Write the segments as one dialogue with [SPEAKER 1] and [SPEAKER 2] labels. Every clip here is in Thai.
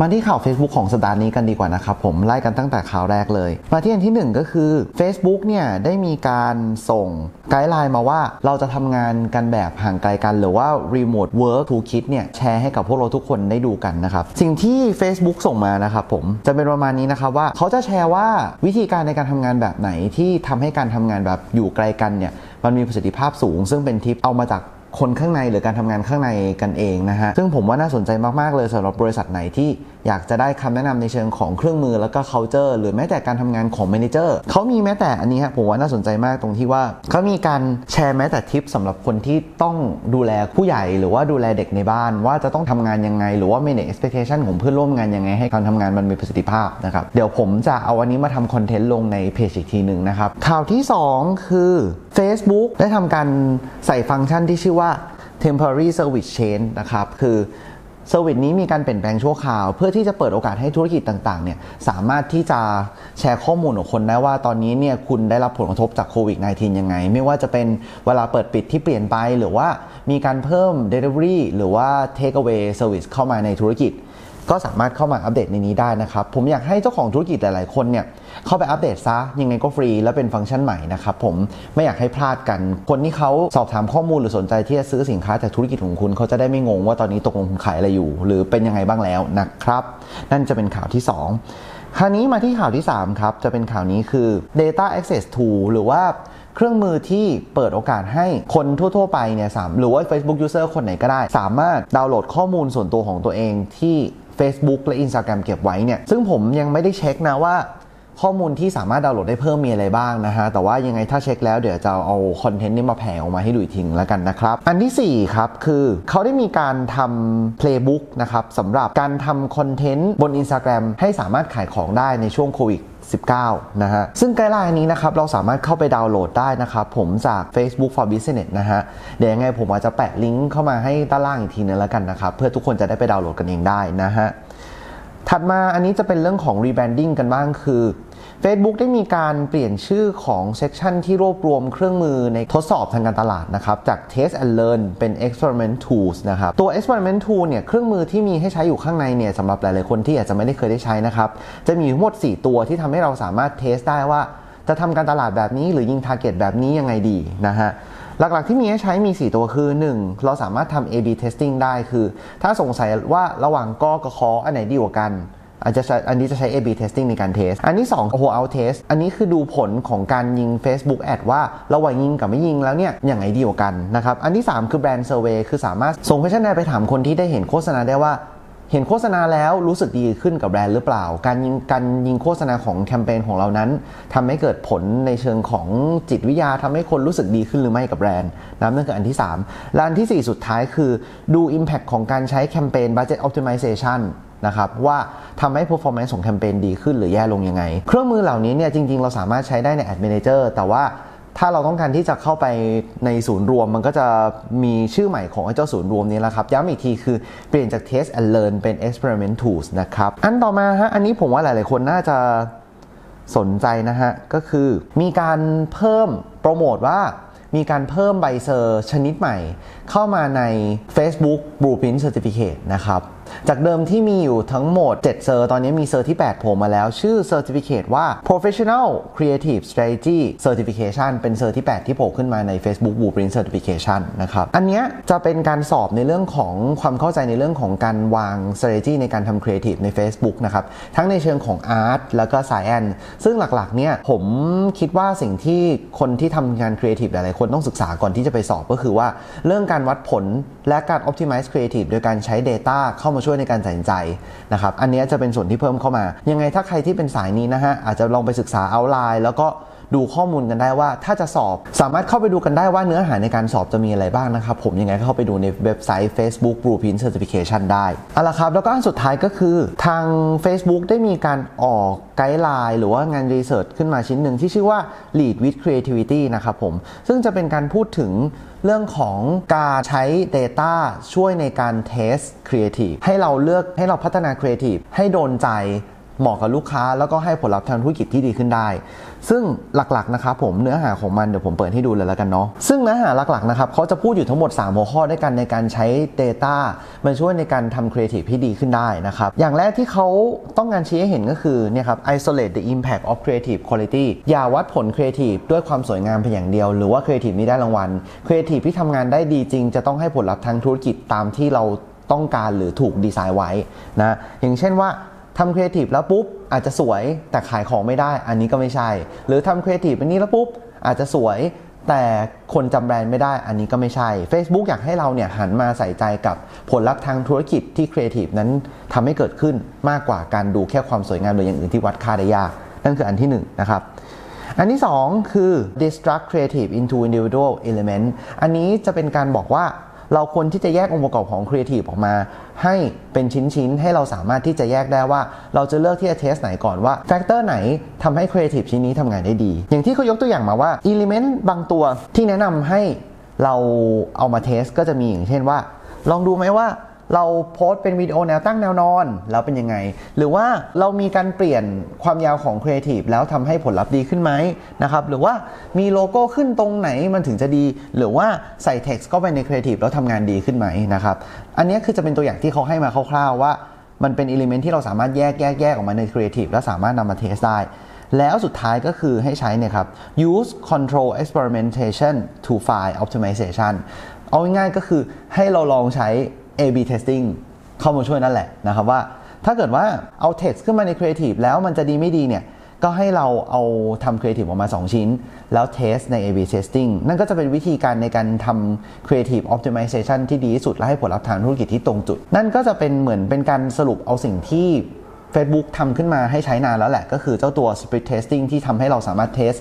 [SPEAKER 1] มาที่ข่าว Facebook ของสัปดาห์นี้กันดีกว่านะครับผมไล่กันตั้งแต่ข่าวแรกเลย มาที่อันที่ 1 ก็คือ Facebook เนี่ยได้มีการส่งไกด์ไลน์มาว่าเราจะทำงานกันแบบห่างไกลกันหรือว่า Remote Work to Kit เนี่ยแชร์ให้กับพวกเราทุกคนได้ดูกันนะครับสิ่งที่ Facebook ส่งมานะครับผมจะเป็นประมาณนี้นะครับว่าเขาจะแชร์ว่าวิธีการในการทำงานแบบไหนที่ทำให้การทำงานแบบอยู่ไกลกันเนี่ยมันมีประสิทธิภาพสูง ซึ่งเป็นทิปเอามาจาก คนข้างในหรือการทำงานข้างในกันเองนะฮะซึ่งผมว่าน่าสนใจมากๆเลยสำหรับบริษัทไหนที่ อยากจะได้คำแนะนำในเชิงของเครื่องมือแล้วก็ culture หรือแม้แต่การทำงานของ manager เขามีแม้แต่อันนี้ฮะผมว่าน่าสนใจมากตรงที่ว่าเขามีการแชร์แม้แต่ทิปสำหรับคนที่ต้องดูแลผู้ใหญ่ หรือว่าดูแลเด็กในบ้าน ว่าจะต้องทำงานยังไง หรือว่า manage expectation ของเพื่อนร่วมงานยังไงให้การทำงานมันมีประสิทธิภาพนะครับเดี๋ยวผมจะเอาอันนี้มาทำคอนเทนต์ลงในเพจอีกทีหนึ่งนะครับข่าวที่ 2 คือ Facebook ได้ทำการใส่ฟังก์ชันที่ชื่อว่า temporary service change นะครับ คือ service นี้มีการเปลี่ยนแปลงชั่วคราว เพื่อที่จะเปิดโอกาสให้ธุรกิจต่างๆเนี่ยสามารถที่จะแชร์ข้อมูลของคนได้ว่าตอนนี้เนี่ยคุณได้รับผลกระทบจากโควิด -19 ยังไง ไม่ว่าจะเป็นเวลาเปิดปิดที่เปลี่ยนไป หรือว่ามีการเพิ่ม Delivery หรือว่า Take away Service เข้ามาในธุรกิจ ก็สามารถเข้ามาอัปเดตในนี้ได้นะครับ ผมอยากให้เจ้าของธุรกิจหลายๆคนเนี่ย เข้าไปอัปเดตซะยังไงก็ฟรีและเป็นฟังก์ชันใหม่นะครับผมไม่อยากให้พลาดกัน คนที่เขาสอบถามข้อมูลหรือสนใจที่จะซื้อสินค้าจากธุรกิจของคุณเขาจะได้ไม่งงว่าตอนนี้ตกลงขายอะไรอยู่ หรือเป็นยังไงบ้างแล้วนะครับ นั่นจะเป็นข่าวที่ 2 คราวนี้มาที่ข่าวที่ 3 ครับ จะเป็นข่าวนี้คือ data access tool หรือว่าเครื่องมือที่เปิดโอกาสให้คนทั่ว ๆ ไปเนี่ยสามหรือว่า Facebook user คนไหนก็ได้ สามารถดาวน์โหลดข้อมูลส่วนตัวของตัวเองที่ Facebook และ Instagram เก็บไว้เนี่ย ซึ่งผมยังไม่ได้เช็คนะว่า ข้อมูลที่สามารถดาวน์โหลดได้เพิ่มมีอะไรบ้างนะฮะ แต่ว่ายังไงถ้าเช็คแล้วเดี๋ยวจะเอาคอนเทนต์นี้มาแผ่ออกมาให้ดูอีกทีแล้วกันนะครับ อันที่ 4 ครับ คือเขาได้มีการทำ playbook นะครับสำหรับการทำคอนเทนต์บน Instagram ให้สามารถขายของได้ในช่วงโควิด19 นะฮะ ซึ่งไกด์ไลน์นี้นะครับ เราสามารถเข้าไปดาวน์โหลดได้นะครับผมจาก Facebook for Business นะฮะ เดี๋ยวยังไงผมอาจจะแปะลิงก์เข้ามาให้ด้านล่างอีกทีนึงแล้วกันนะครับ เพื่อทุกคนจะได้ไปดาวน์โหลดกันเองได้นะฮะ ถัดมาอันนี้จะเป็นเรื่องของ rebranding กันบ้างคือ Facebook ได้มีการเปลี่ยนชื่อของ section ที่รวบรวมเครื่องมือในทดสอบทางการตลาดนะครับ จาก Test and Learn เป็น Experiment Tools นะครับ ตัว Experiment Tool เนี่ยเครื่องมือที่มีให้ใช้อยู่ข้างในเนี่ยสำหรับหลายๆคนที่อาจจะไม่ได้เคยได้ใช้นะครับ จะมีทั้งหมด 4 ตัวที่ทำให้เราสามารถ test ได้ว่าจะทำการตลาดแบบนี้หรือยิง Target แบบนี้ยังไงดีนะฮะ หลักๆที่มีให้ใช้มี 4 ตัวคือ 1. เราสามารถทำ A/B testing ได้คือ ถ้าสงสัยว่าระหว่างกอกับคออันไหนดีกว่ากันอาจจะอันนี้จะใช้ A/B testing ในการเทส อันที่2 whole out test อันนี้คือดูผลของการยิง Facebook ad ว่าระหว่างยิงกับไม่ยิงแล้วเนี่ยอย่างไรดีกว่ากันนะครับ อันที่ 3 คือ brand survey คือสามารถส่ง questionnaire ไปถามคนที่ได้เห็นโฆษณาได้ว่า เห็นโฆษณาแล้วรู้สึกดีขึ้นกับแบรนด์หรือเปล่า การยิงการยิงโฆษณาของแคมเปญของเรานั้นทำให้เกิดผลในเชิงของจิตวิทยาทำให้คนรู้สึกดีขึ้นหรือไม่กับแบรนด์นะนั่นคืออันที่3และอันที่ 4 สุดท้ายคือดู Impact ของการใช้แคมเปญ Budget Optimization นะครับว่าทำให้ performance ของแคมเปญดีขึ้นหรือแย่ลงยังไง เครื่องมือเหล่านี้เนี่ยจริง ๆ เราสามารถใช้ได้ใน Ad Manager แต่ว่า ถ้าเราต้องการที่จะเข้าไปในศูนย์รวม มันก็จะมีชื่อใหม่ของเจ้าศูนย์รวมนี้แล้วครับ ย้ำอีกทีคือเปลี่ยนจาก Test and Learn เป็น Experiment Tools นะครับ อันต่อมาฮะ อันนี้ผมว่าหลาย ๆ คนน่าจะสนใจนะฮะ ก็คือมีการเพิ่มโปรโมทว่ามีการเพิ่มใบ cert ชนิดใหม่ เข้ามาใน Facebook Blueprint Certificate นะครับจากเดิมที่มีอยู่ทั้งหมด 7 cert ตอนนี้มี cert ที่ 8 โผล่มาแล้ว ชื่อ Certificate ว่า Professional Creative Strategy Certification เป็น cert ที่ 8 ที่โผล่ขึ้นมาใน Facebook Blueprint Certification นะครับ อันนี้จะเป็นการสอบในเรื่องของความเข้าใจในเรื่องของการวาง strategy ในการทำ creative ใน Facebook นะครับ ทั้งในเชิงของ art แล้วก็ science ซึ่งหลักๆ เนี่ย ผมคิดว่าสิ่งที่คนที่ทำงาน creative หลายๆ คนต้องศึกษาก่อนที่จะไปสอบก็คือว่า เรื่องการวัดผลและการ optimize creative โดยการใช้ data เข้ามาช่วยในการตัดสินใจนะครับอันนี้จะเป็นส่วนที่เพิ่มเข้ามา ยังไงถ้าใครที่เป็นสายนี้นะฮะอาจจะลองไปศึกษาเอาไลน์แล้วก็ดูข้อมูลกันได้ว่าถ้าจะสอบสามารถเข้าไปดูกันได้ว่าเนื้อหาในการสอบจะมีอะไรบ้างนะครับ ผมยังไงก็เข้าไปดูในเว็บไซต์ Facebook Blueprint Certification ได้เอาละครับ แล้วก็อันสุดท้ายก็คือทาง Facebook ได้มีการออก guideline หรือว่างาน research ขึ้นมาชิ้นหนึ่งที่ชื่อว่า Lead with Creativity นะครับผมซึ่งจะเป็นการพูดถึง เรื่องของการใช้ Data ช่วยในการ test creative ให้เราเลือกให้เราพัฒนาครีเอทีฟให้โดนใจ เหมาะกับลูกค้าแล้วก็ให้ผลลัพธ์ทางธุรกิจที่ดีขึ้นได้ ซึ่งหลักๆนะครับผมเนื้อหาของมันเดี๋ยวผมเปิดให้ดูเลยแล้วกันเนาะซึ่งเนื้อหาหลักๆนะครับเขาจะพูดอยู่ทั้งหมด 3 หัวข้อด้วยกันในการใช้ Data มันช่วยในการทำ Creative ที่ดีขึ้นได้นะครับอย่างแรกที่เขาต้องการชี้ให้เห็นก็คือเนี่ยครับ isolate the impact of creative quality อย่าวัดผล Creative ด้วยความสวยงามเพียงอย่างเดียว หรือว่า Creative นี้ได้รางวัล Creative ที่ทำงานได้ดีจริง จะต้องให้ผลลัพธ์ทางธุรกิจตามที่เราต้องการหรือถูกดีไซน์ไว้นะอย่างเช่นว่า ทำครีเอทีฟแล้วปุ๊บอาจจะสวยแต่ขายของไม่ได้ อันนี้ก็ไม่ใช่ หรือทำครีเอทีฟอันนี้แล้วปุ๊บอาจจะสวยแต่คนจำแบรนด์ไม่ได้ อันนี้ก็ไม่ใช่ Facebook อยากให้เราเนี่ยหันมาใส่ใจกับผลลัพธ์ทางธุรกิจที่ครีเอทีฟนั้นทำให้เกิดขึ้นมากกว่าการดูแค่ความสวยงามหรืออย่างอื่นที่วัดค่าได้ยาก นั่นคืออันที่ 1 นะครับอันที่ 2 คือ deconstruct creative into individual element อันนี้จะเป็นการบอกว่า เราควรที่จะแยกองค์ประกอบของครีเอทีฟออกมา ให้เป็นชิ้นๆ ให้เราสามารถที่จะแยกได้ว่า เราจะเลือกที่จะ test ไหนก่อนว่า factor ไหนทำให้ครีเอทีฟชิ้นนี้ทำงานได้ดี อย่างที่เขายกตัวอย่างมาว่า element บางตัวที่แนะนำให้เราเอามา test ก็จะมีอย่างเช่นว่า ลองดูไหมว่า เราโพสต์เป็นวิดีโอแนวตั้งแนวนอนแล้วเป็นยังไง หรือว่าเรามีการเปลี่ยนความยาวของครีเอทีฟแล้วทำให้ผลลัพธ์ดีขึ้นไหมนะครับหรือว่ามีโลโก้ขึ้นตรงไหนมันถึงจะดี หรือว่าใส่เท็กซ์เข้าไปในครีเอทีฟแล้วทำงานดีขึ้นไหมนะครับอันนี้คือจะเป็นตัวอย่างที่เขาให้มาคร่าวๆว่ามันเป็น element ที่เราสามารถแยกแยกแยกออกมาในครีเอทีฟแล้วสามารถนำมา test ได้ แล้วสุดท้ายก็คือให้ใช้เนี่ยครับ use controlled experimentation to fuel optimization เอาง่ายๆก็คือให้เราลองใช้ A/B testing เข้ามาช่วยนั่นแหละนะครับว่า ถ้าเกิดว่าเอา text ขึ้นมาใน Creative แล้วมันจะดีไม่ดีเนี่ยก็ให้เราเอาทำ Creative ออกมา 2 ชิ้น แล้ว test ใน A/B testing นั่นก็จะเป็นวิธีการในการทำ Creative Optimization ที่ดีที่สุดและให้ผลลัพธ์ทางธุรกิจที่ตรงจุด นั่นก็จะเป็นเหมือนเป็นการสรุปเอาสิ่งที่ Facebook ทำขึ้นมาให้ใช้นานแล้วแหละ ก็คือเจ้าตัว Split Testing ที่ทำให้เราสามารถเทส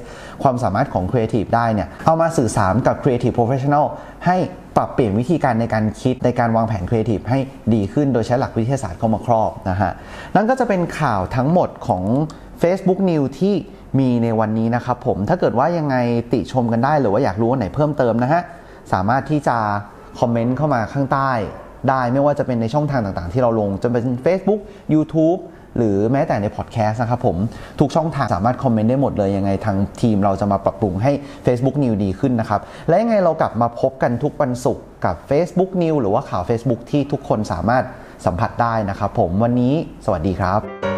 [SPEAKER 1] ความสามารถของ Creative ได้เนี่ย เอามาสื่อสารกับ Creative Professional ให้ปรับเปลี่ยนวิธีการในการคิดในการวางแผน Creative ให้ดีขึ้นโดยใช้หลักวิทยาศาสตร์เข้ามาครอบนะฮะ นั่นก็จะเป็นข่าวทั้งหมดของ Facebook News ที่มีในวันนี้นะครับผม ถ้าเกิดว่ายังไงติชมกันได้หรือว่าอยากรู้อันไหนเพิ่มเติมนะฮะ สามารถที่จะคอมเมนต์เข้ามาข้างใต้ได้ไม่ว่าจะเป็นในช่องทางต่างๆ ที่เราลงจะเป็น Facebook YouTube หรือแม้แต่ในพอดแคสต์นะครับผม ทุกช่องทางสามารถคอมเมนต์ได้หมดเลย ยังไงทางทีมเราจะมาปรับปรุงให้ Facebook New ดีขึ้นนะครับ และยังไงเรากลับมาพบกันทุกวันศุกร์กับ Facebook New หรือว่าข่าว Facebook ที่ทุกคนสามารถสัมผัสได้นะครับผมวันนี้สวัสดีครับ